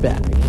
Back.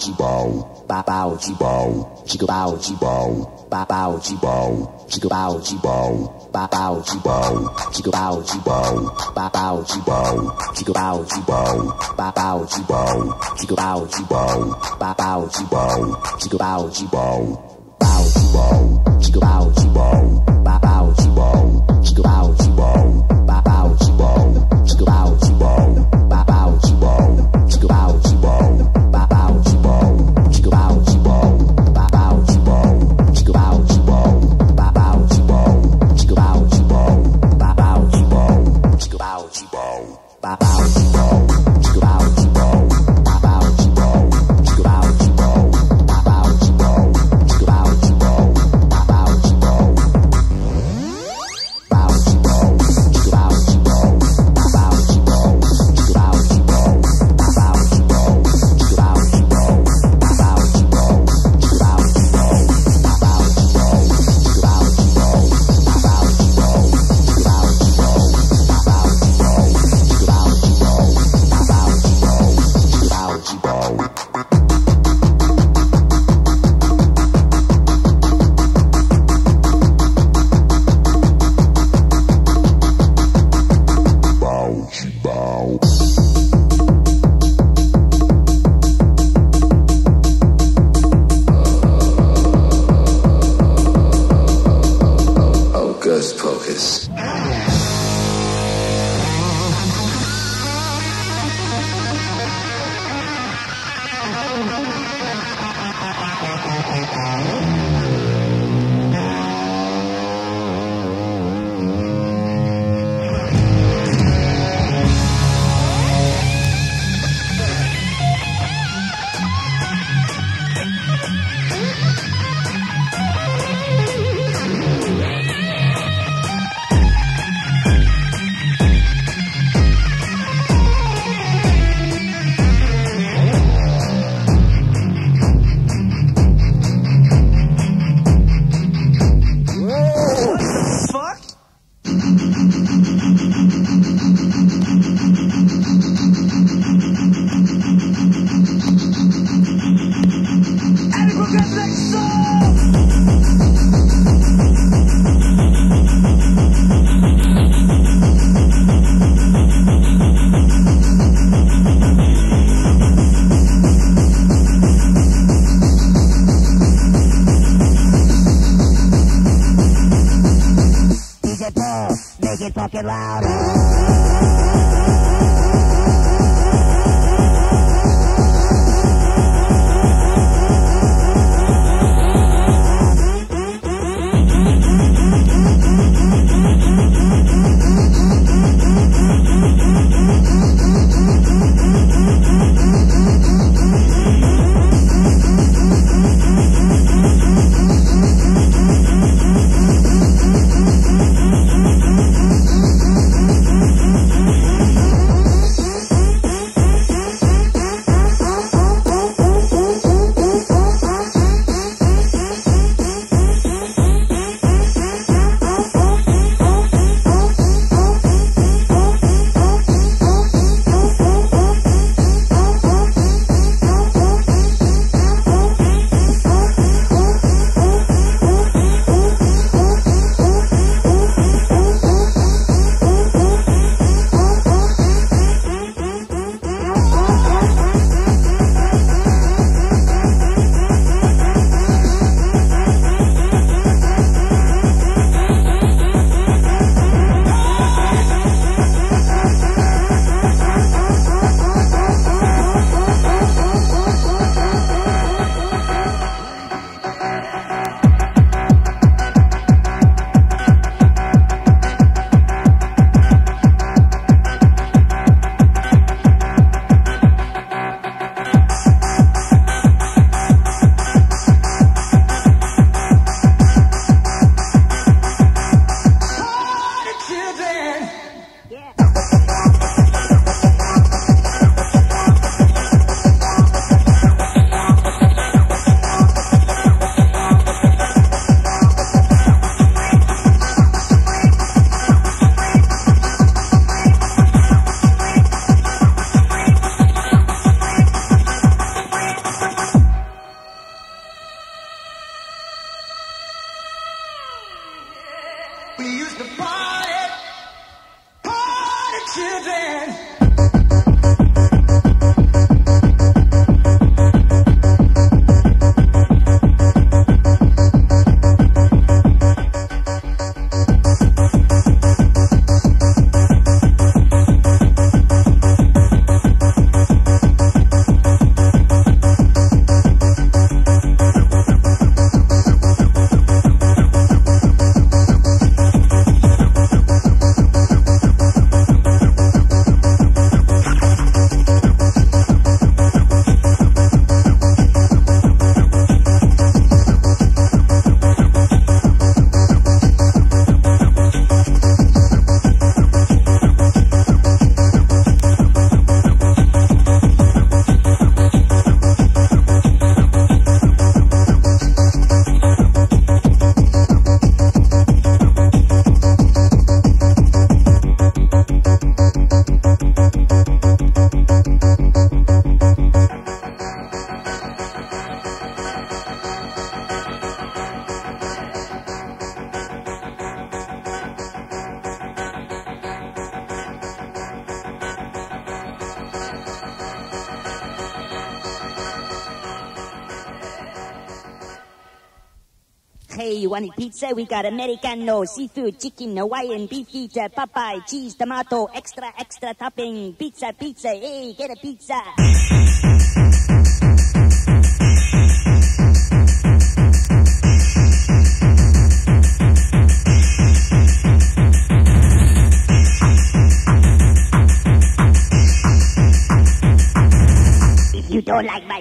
de pau, papau de pau, digo pau de pau, papau de pau, digo pau de pau, papau de pau, digo pau de pau, papau de pau, digo pau de pau, papau de pau, digo pau de pau, papau de pau, digo pau de pau, pau de pau, digo pau de pau. want pizza? We got Americano, seafood, chicken, Hawaiian, beef pizza, Popeye, cheese, tomato, extra, extra topping. Pizza, pizza, hey, get a pizza. you don't like my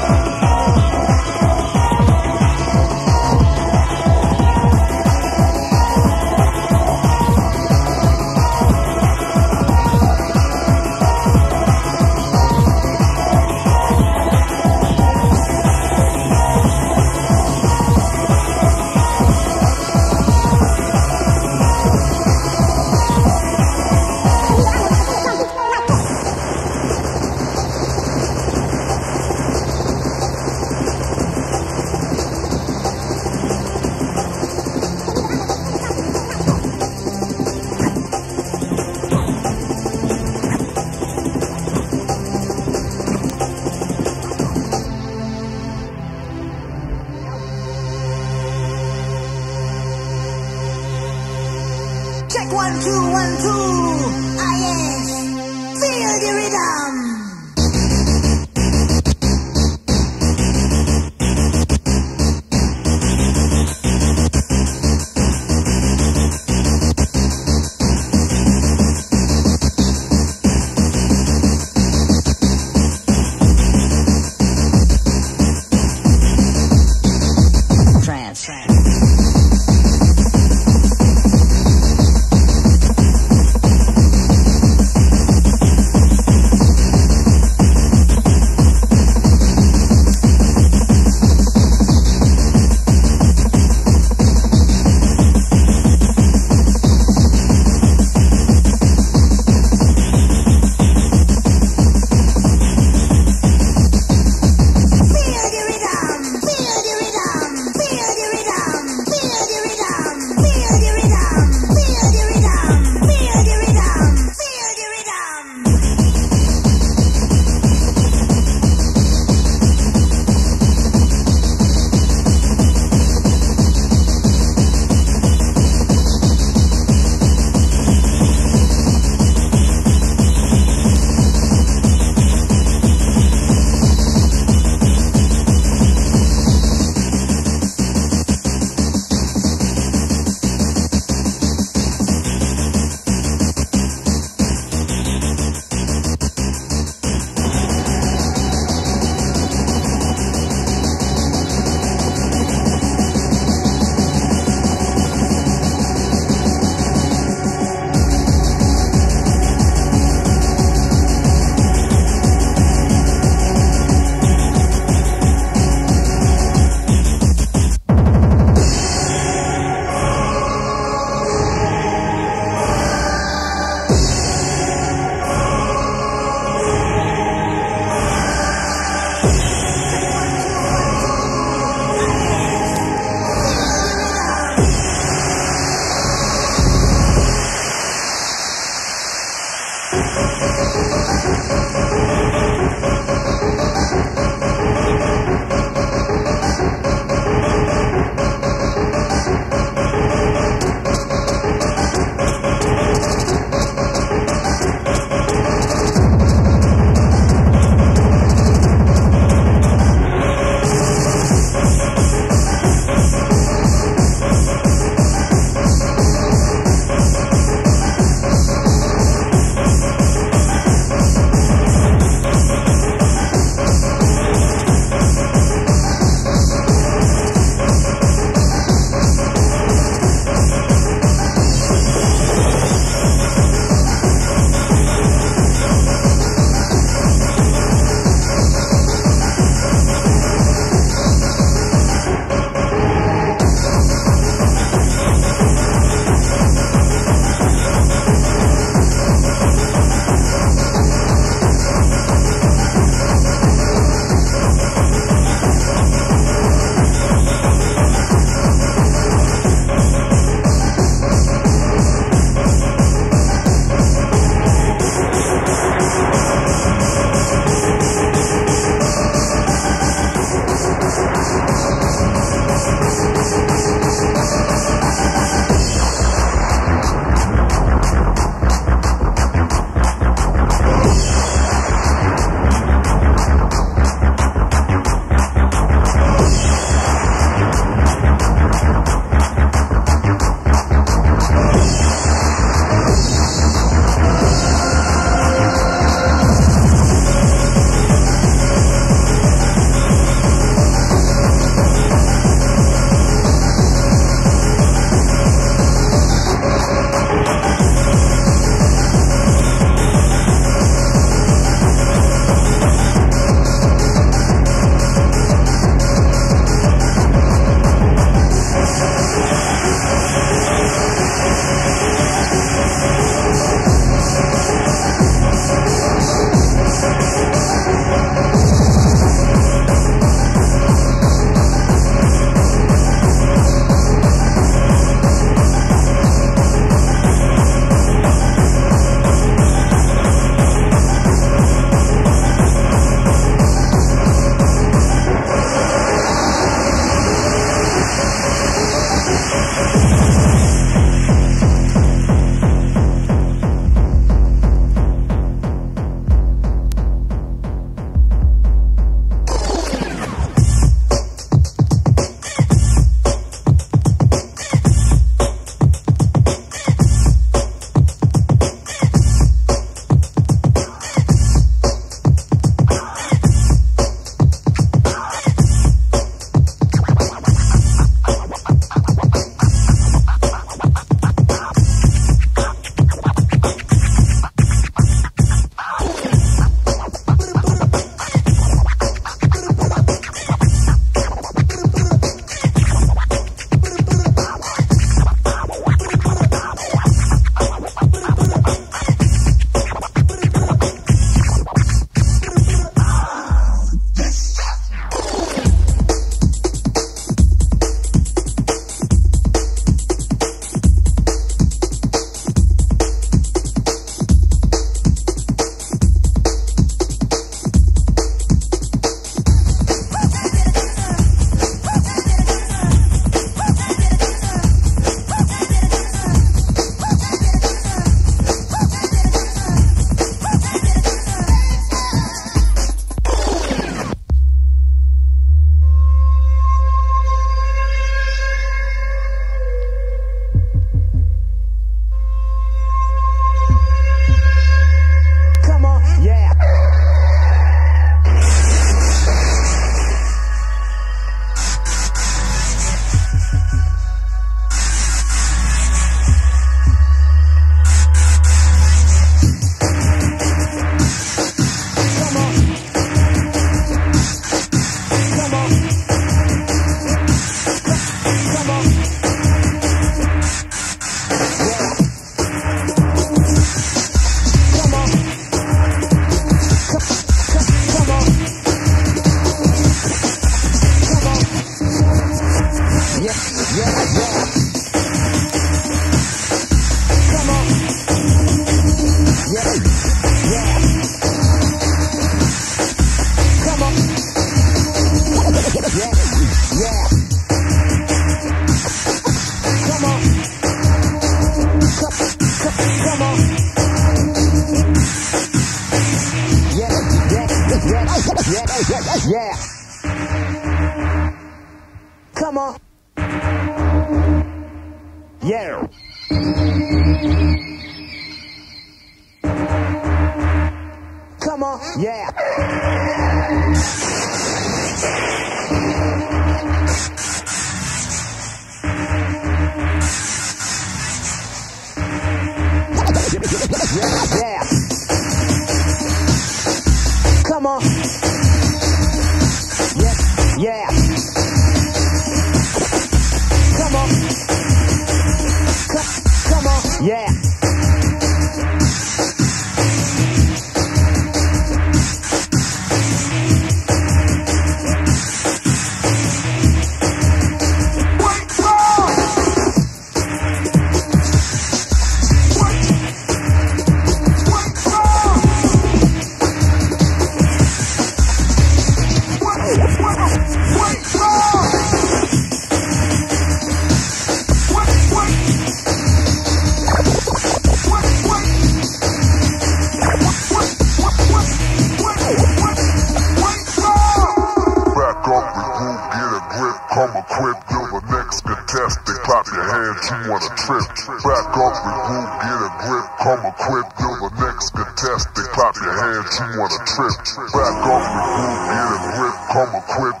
grip,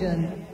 真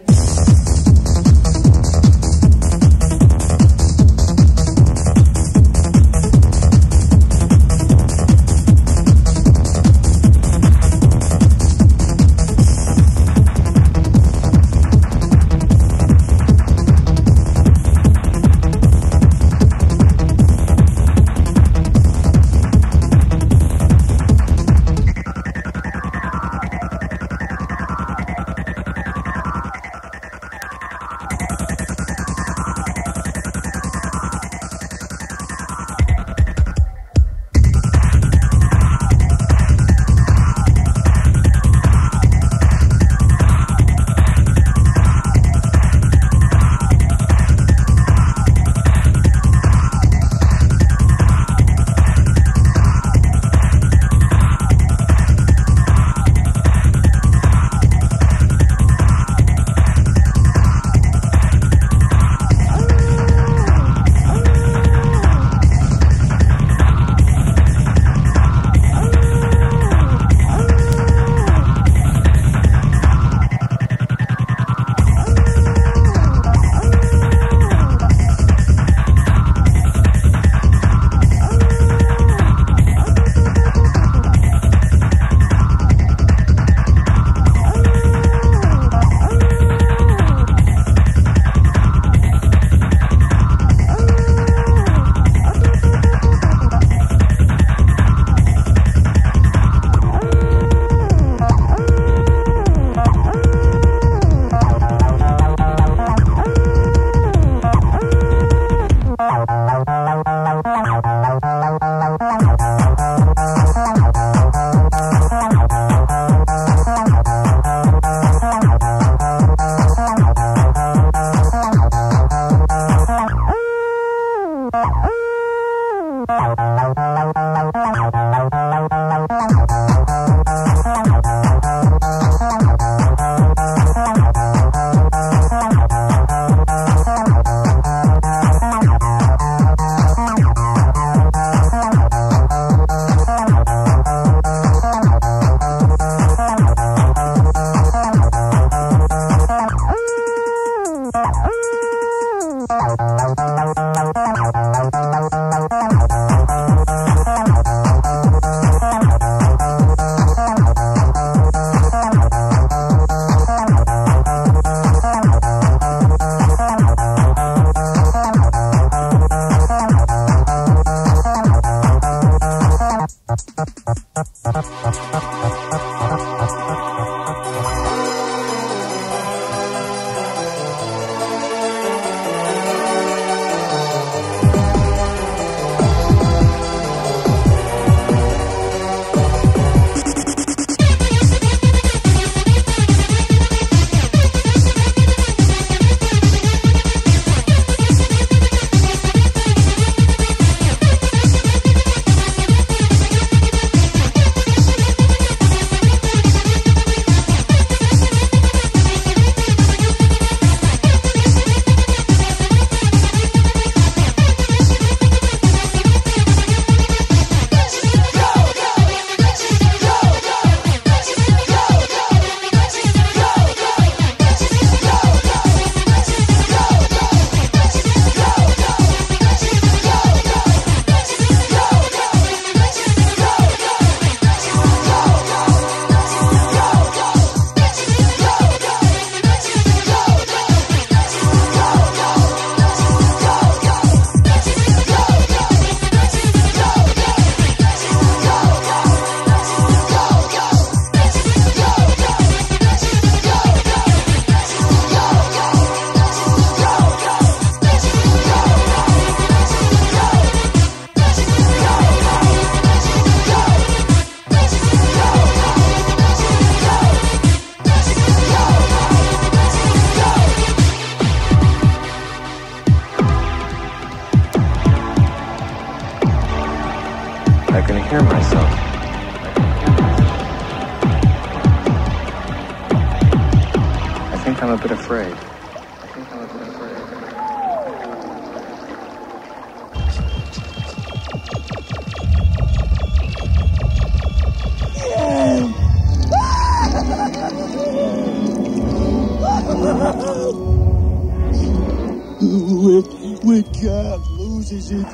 loses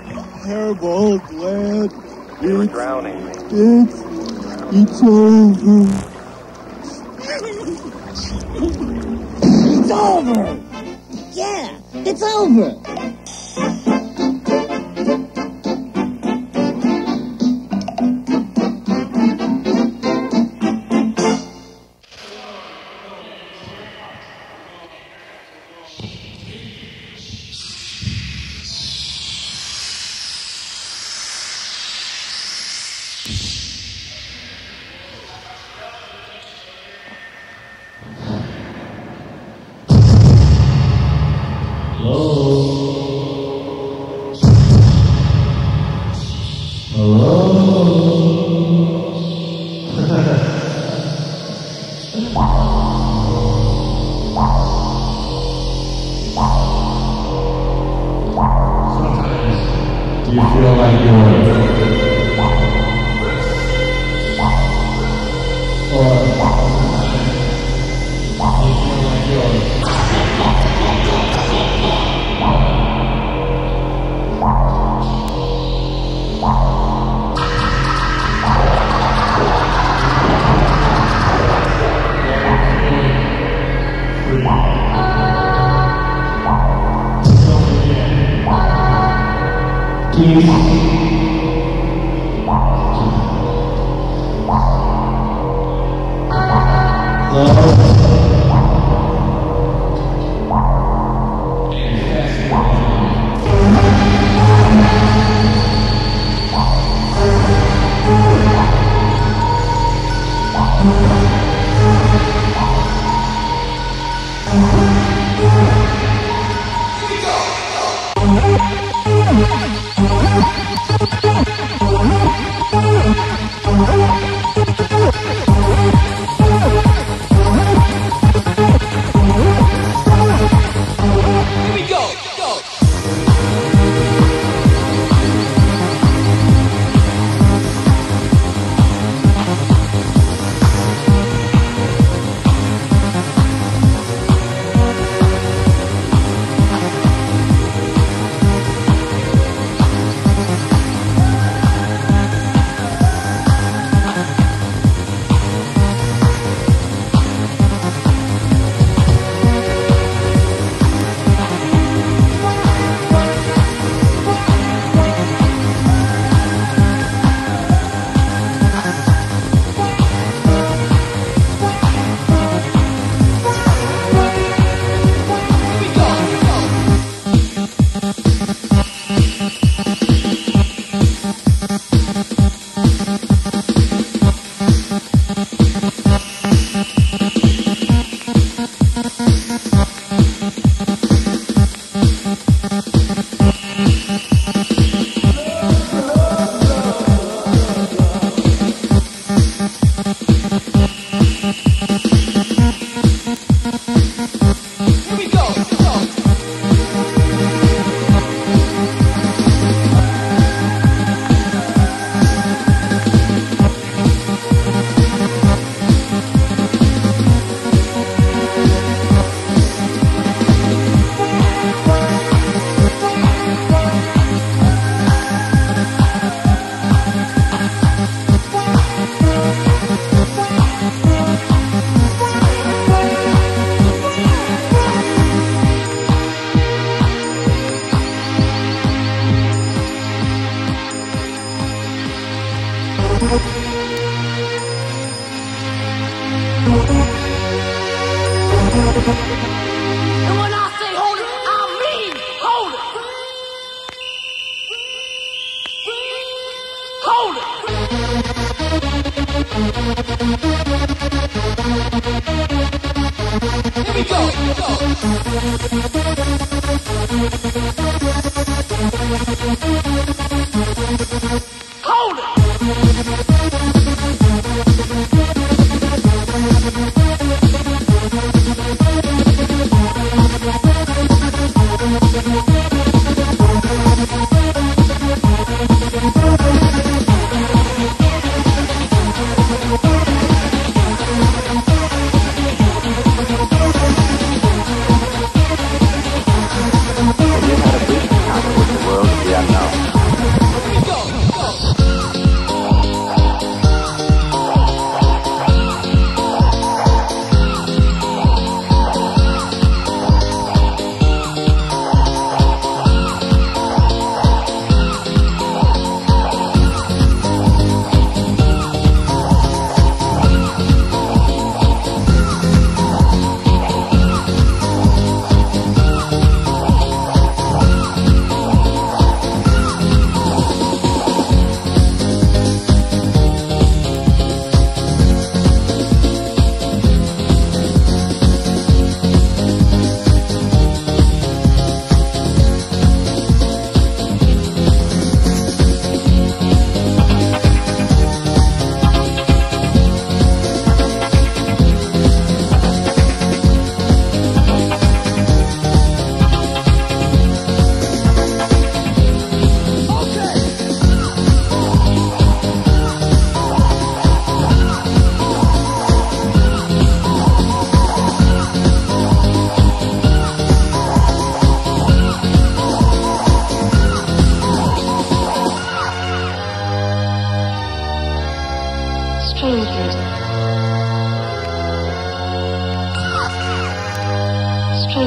In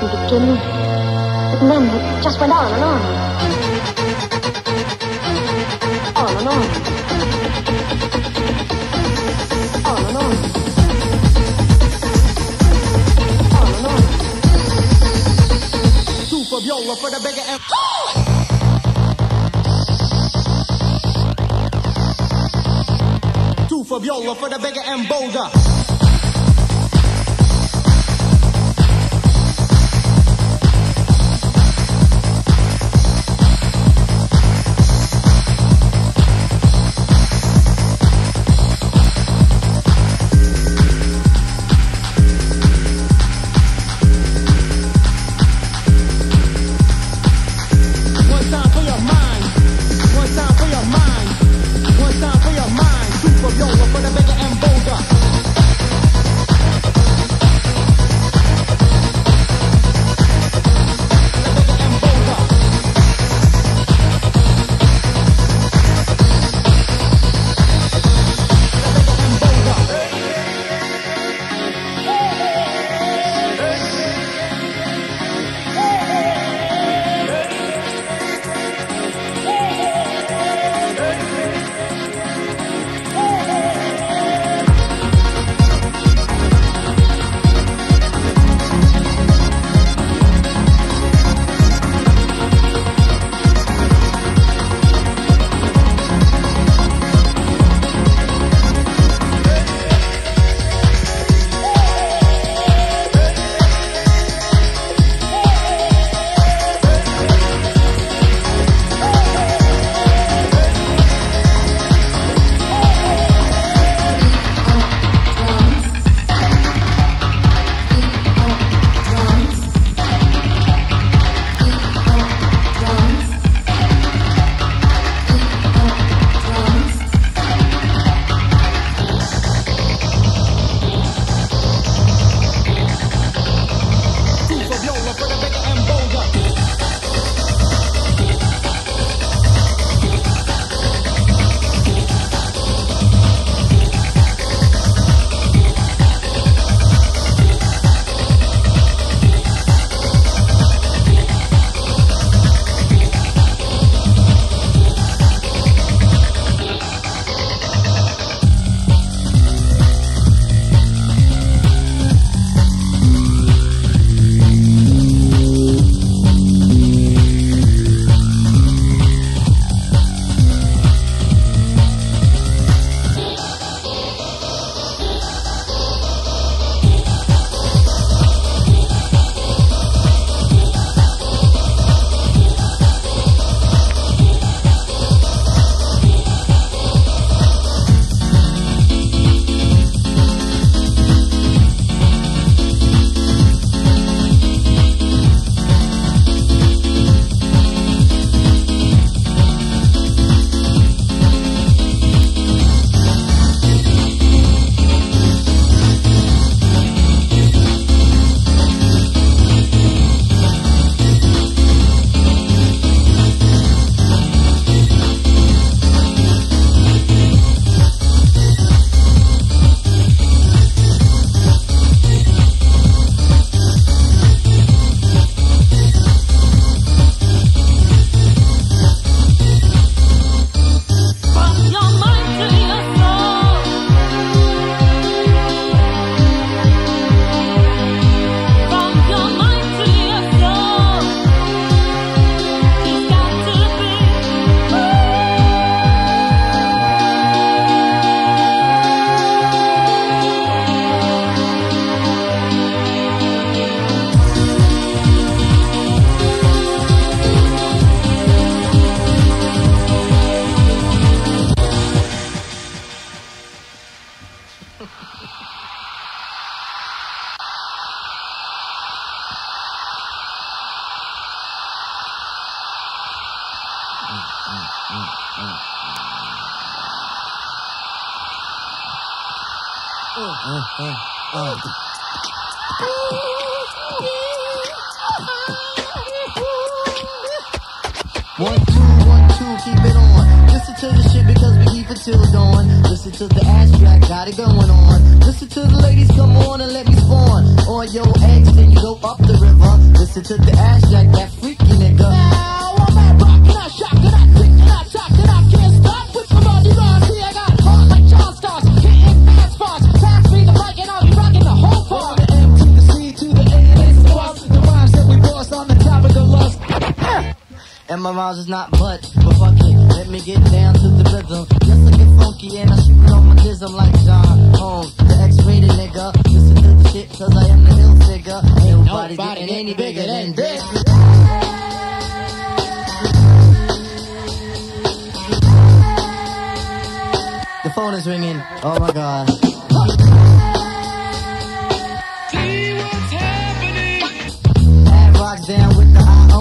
the beginning, but then it just went on and on. On and on. On and on. On and on. And Two for Viola for the bigger and bolder.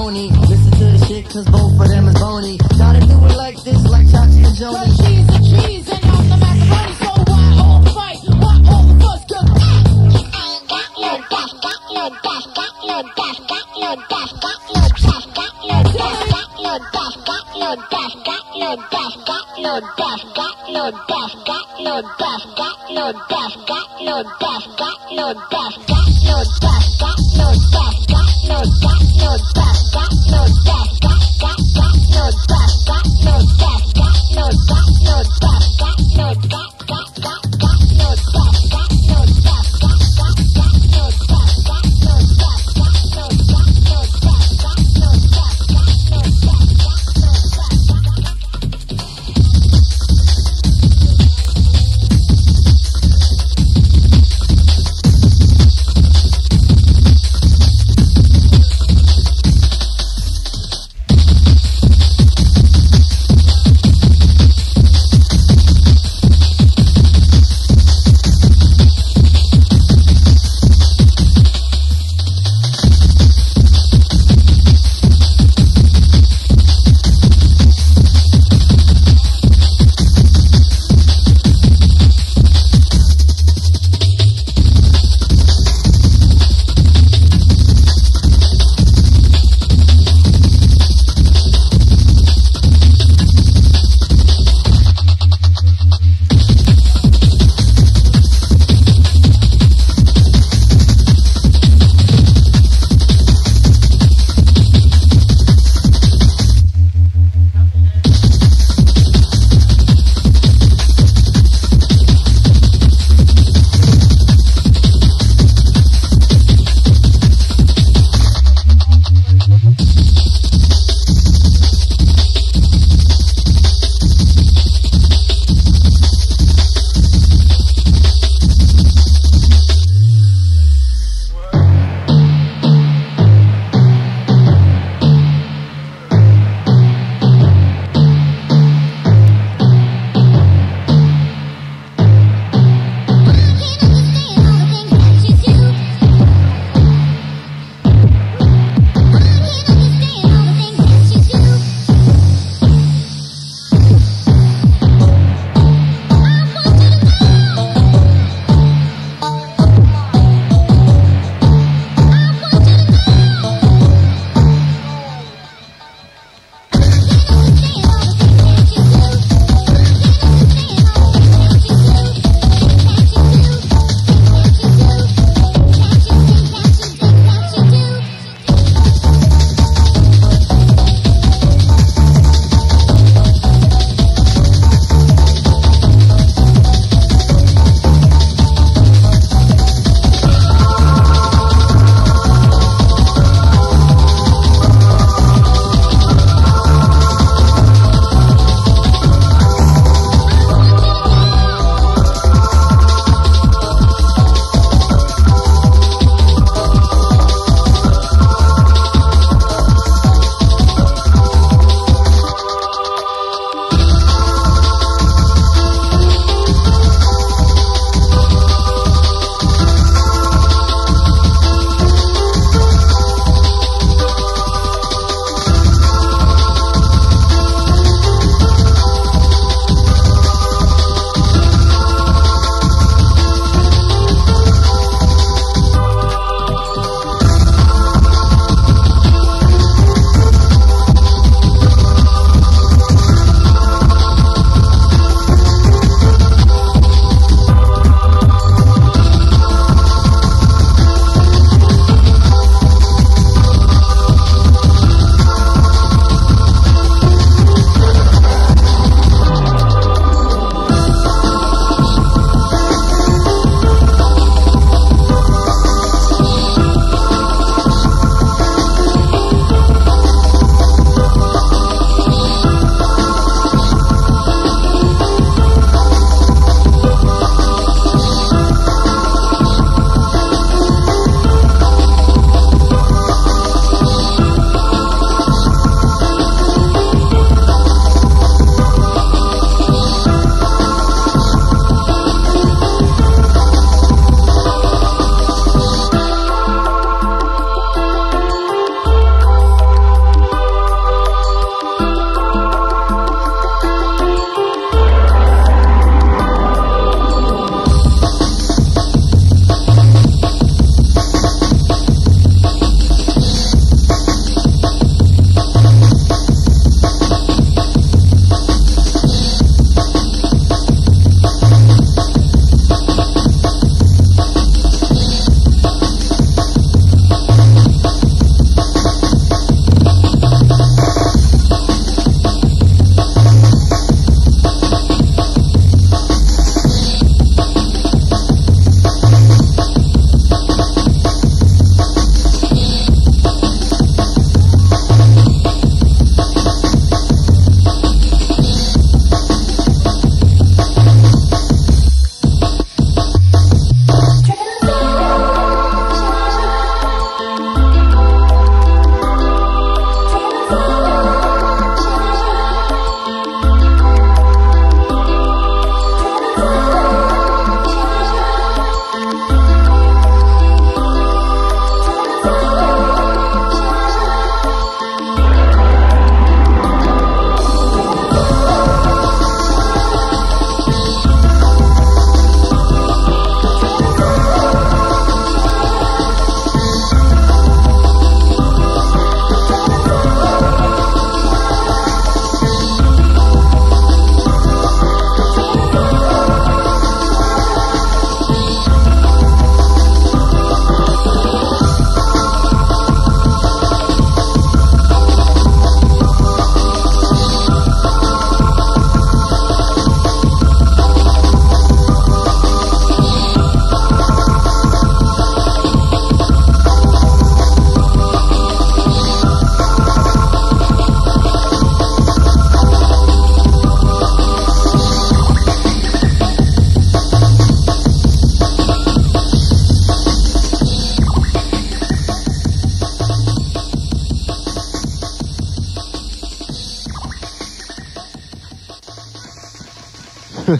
Tony. Listen to the shit, cause both of them is bony. Gotta do it like this, like Chachi and Joanie. Cause she's a cheese and I'm the macaroni, so why all the fight? Why all the fuss? Cause I, I ain't got no dash, got no dash, got no dash, got no dash, got no dash, got no dash, got no dash, got no dash, got no dash, got no dash, got no dash, got no dash, got no dash, got no dash, got no dash, got no dash, got no dash, got no dash.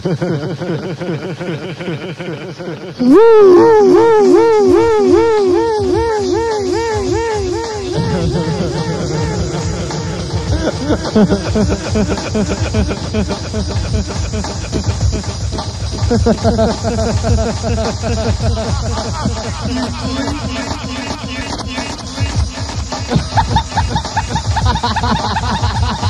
ハハハハ